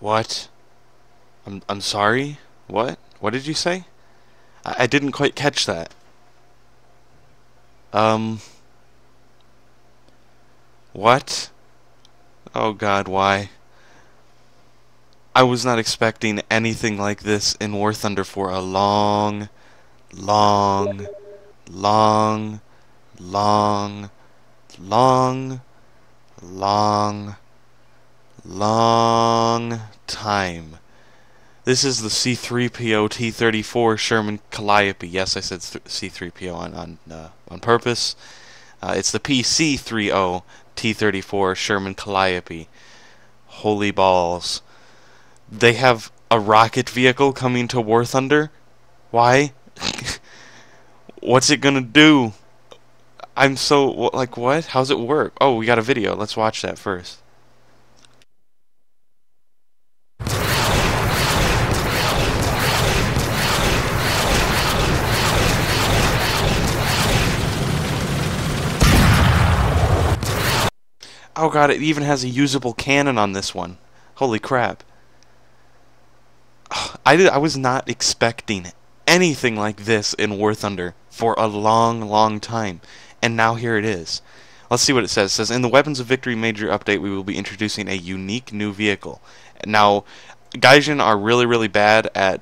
What? I'm I'm sorry. What? What did you say? I, I didn't quite catch that. Um. What? Oh God, why? I was not expecting anything like this in War Thunder for a long, long, long, long, long, long, long time. This is the C3PO T34 Sherman Calliope. Yes, I said C3PO on on uh, on purpose. Uh, it's the PC30 T34 Sherman Calliope. Holy balls! They have a rocket vehicle coming to War Thunder. Why? What's it gonna do? I'm so like what? How's it work? Oh, we got a video. Let's watch that first. Oh god, it even has a usable cannon on this one. Holy crap. I, did, I was not expecting anything like this in War Thunder for a long, long time. And now here it is. Let's see what it says. It says, in the Weapons of Victory Major update, we will be introducing a unique new vehicle. Now, Gaijin are really, really bad at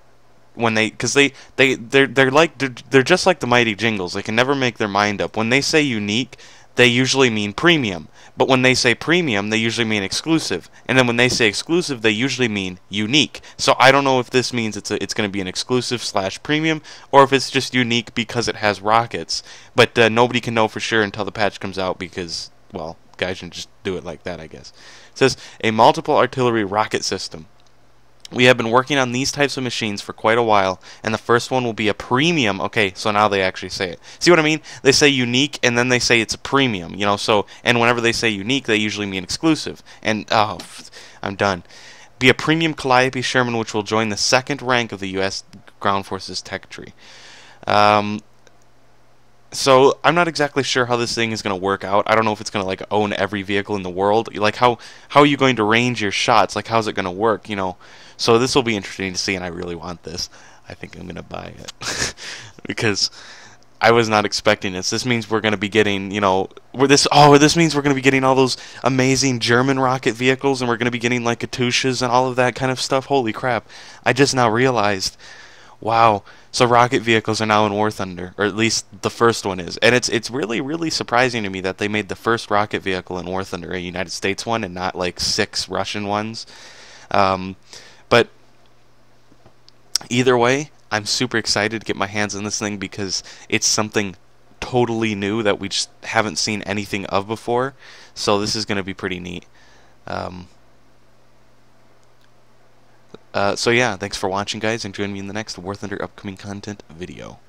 when they because they they they're they're like they're, they're just like the mighty jingles they can never make their mind up when they say unique they usually mean premium. But when they say premium, they usually mean exclusive. And then when they say exclusive, they usually mean unique. So I don't know if this means it's a, it's going to be an exclusive slash premium, or if it's just unique because it has rockets. But uh, nobody can know for sure until the patch comes out because, well, guys can just do it like that, I guess. It says a multiple artillery rocket system. We have been working on these types of machines for quite a while, and the first one will be a premium. Okay, so now they actually say it. See what I mean? They say unique, and then they say it's a premium. You know, so and whenever they say unique, they usually mean exclusive. And oh, I'm done. Be a premium Calliope Sherman, which will join the second rank of the U.S. Ground Forces tech tree. Um, so I'm not exactly sure how this thing is going to work out. I don't know if it's going to like own every vehicle in the world. Like how how are you going to range your shots? Like how's it going to work? You know. So this will be interesting to see, and I really want this. I think I'm going to buy it because I was not expecting this. This means we're going to be getting, you know, this. Oh, this means we're going to be getting all those amazing German rocket vehicles, and we're going to be getting like Katyushas and all of that kind of stuff. Holy crap! I just now realized. Wow. So rocket vehicles are now in War Thunder, or at least the first one is, and it's it's really really surprising to me that they made the first rocket vehicle in War Thunder a United States one and not like six Russian ones. Um, but either way, I'm super excited to get my hands on this thing because it's something totally new that we just haven't seen anything of before. So this is going to be pretty neat. Um, uh, so yeah, thanks for watching, guys, and join me in the next War Thunder upcoming content video.